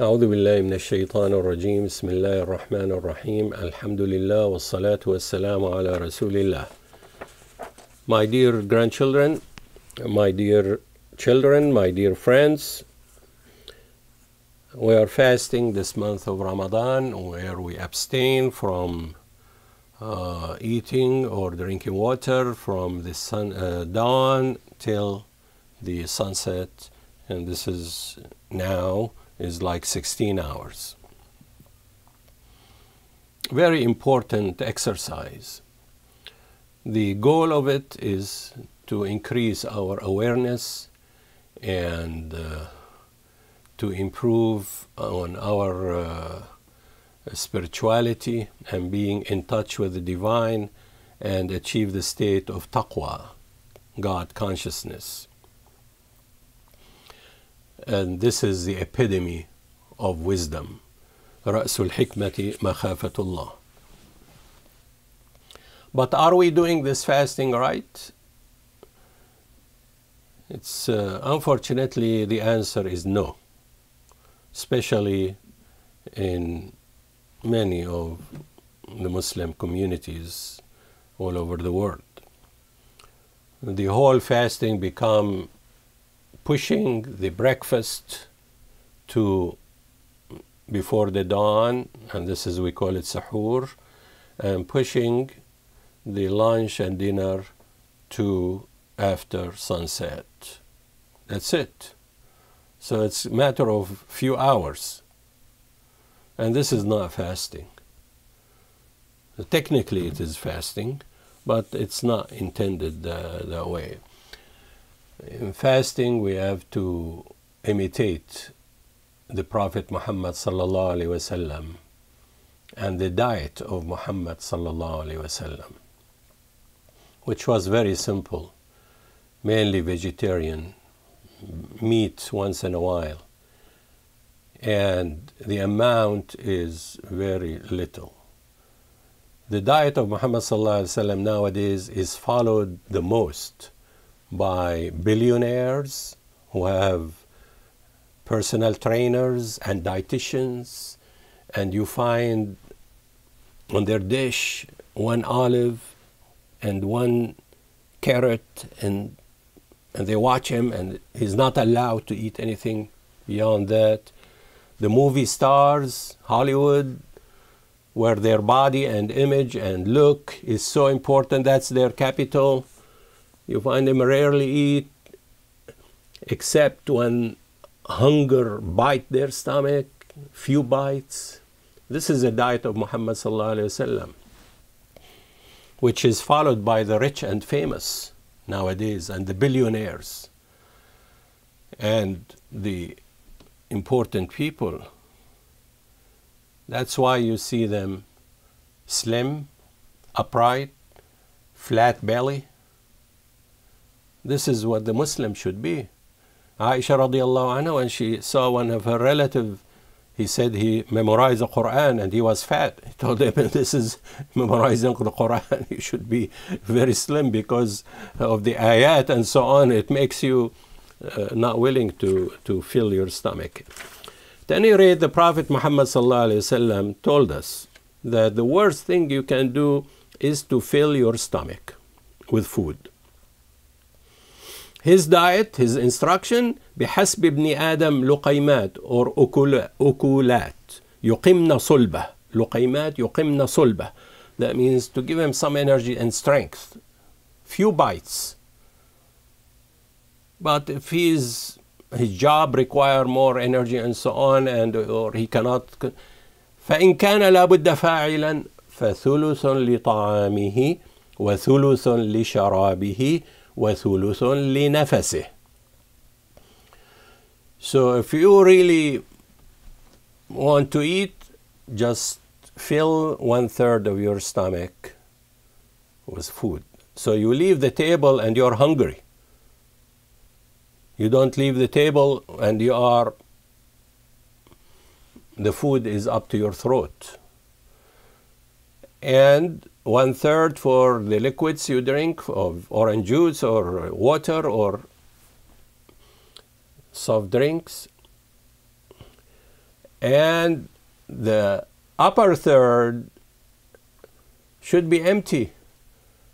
أعوذ بالله من الشيطان الرجيم بسم الله الرحمن الرحيم الحمد لله والصلاة والسلام على رسول الله My dear grandchildren, my dear children, my dear friends, we are fasting this month of Ramadan where we abstain from uh, eating or drinking water from the sun uh, dawn till the sunset and this is now is like 16 hours very important exercise the goal of it is to increase our awareness and uh, to improve on our uh, spirituality and being in touch with the divine and achieve the state of taqwa, God consciousness. And this is the epitome of wisdom. رأس الحكمة مخافة الله. But are we doing this fasting right? It's uh, unfortunately the answer is no, especially in many of the Muslim communities all over the world. The whole fasting become pushing the breakfast to before the dawn, and this is we call it sahur, and pushing the lunch and dinner to after sunset. That's it. So it's a matter of few hours. And this is not fasting. Technically, it is fasting, but it's not intended uh, that way. In fasting, we have to imitate the Prophet Muhammad sallallahu alaihi wasallam and the diet of Muhammad sallallahu alaihi wasallam, which was very simple, mainly vegetarian, meat once in a while, and the amount is very little. The diet of Muhammad sallallahu alaihi wasallam nowadays is followed the most by billionaires who have personal trainers and dietitians, and you find on their dish one olive and one carrot, and and they watch him, and he's not allowed to eat anything beyond that. The movie stars, Hollywood, where their body and image and look is so important, that's their capital. You find them rarely eat except when hunger bite their stomach, few bites. This is the diet of Muhammad wasallam, which is followed by the rich and famous nowadays and the billionaires and the important people. That's why you see them slim, upright, flat belly. This is what the Muslim should be. Aisha radiallahu anha, when she saw one of her relative, he said he memorized the Quran and he was fat. He told him, this is memorizing the Quran. You should be very slim because of the ayat and so on. It makes you uh, not willing to, to fill your stomach. At any rate, the Prophet Muhammad told us that the worst thing you can do is to fill your stomach with food. His diet, his instruction, بحسب ابن آدم لقيمات or أكولات يقمن صلبة لقيمات يقمن صلبة That means to give him some energy and strength. Few bites. But if he's his job require more energy and so on and or he cannot فإن كان لابد فاعلا فثلث لطعامه وثلث لشرابه وثلث لنفسه So if you really want to eat, just fill one third of your stomach with food. So you leave the table and you're hungry. You don't leave the table and you are, the food is up to your throat. And one third for the liquids you drink of orange juice or water or soft drinks and the upper third should be empty.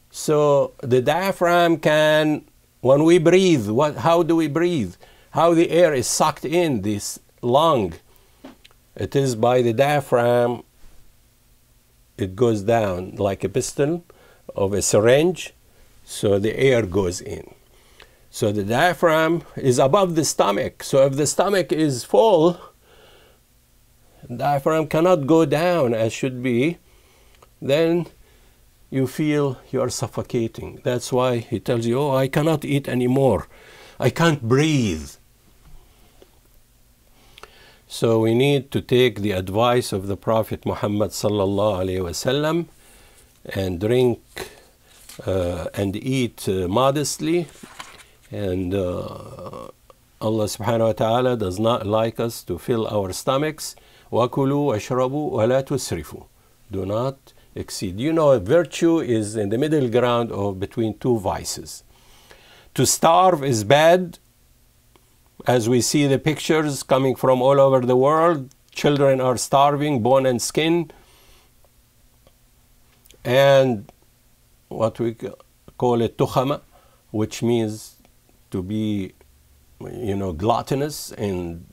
So the diaphragm can, when we breathe, what, how do we breathe? How the air is sucked in this lung. It is by the diaphragm, it goes down like a piston of a syringe, so the air goes in. So the diaphragm is above the stomach. So if the stomach is full, diaphragm cannot go down as should be, then you feel you are suffocating. That's why he tells you, Oh, I cannot eat anymore. I can't breathe. So we need to take the advice of the Prophet Muhammad sallallahu alaihi wasallam and drink uh, and eat uh, modestly. And uh, Allah subhanahu wa ta'ala does not like us to fill our stomachs وَكُلُوا وَاشْرَبُوا وَلَا تُسْرِفُوا Do not exceed. You know, virtue is in the middle ground of between two vices. To starve is bad, as we see the pictures coming from all over the world. Children are starving, bone and skin. And what we call it tukhama, which means to be, you know, gluttonous and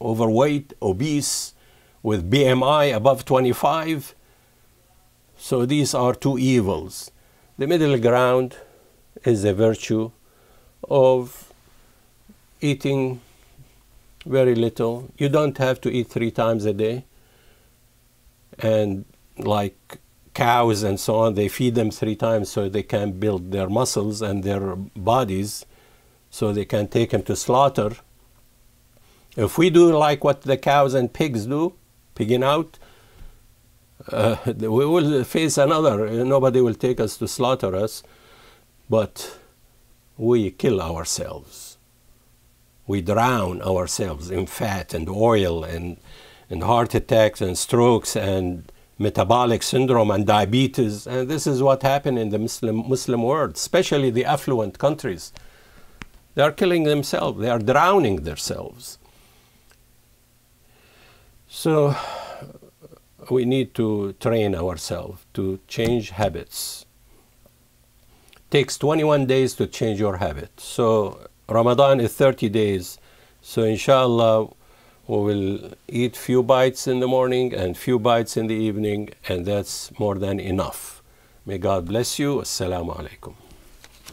overweight, obese, with BMI above 25. So these are two evils. The middle ground is a virtue of eating very little. You don't have to eat three times a day. And like cows and so on, they feed them three times so they can build their muscles and their bodies so they can take them to slaughter. If we do like what the cows and pigs do, pigging out, uh, we will face another. Nobody will take us to slaughter us, but we kill ourselves. We drown ourselves in fat and oil and, and heart attacks and strokes and metabolic syndrome and diabetes. And this is what happened in the Muslim, Muslim world, especially the affluent countries. They are killing themselves, they are drowning themselves. So we need to train ourselves to change habits. It takes 21 days to change your habit. So Ramadan is 30 days. So inshallah we will eat few bites in the morning and few bites in the evening and that's more than enough. May God bless you. Assalamu alaikum.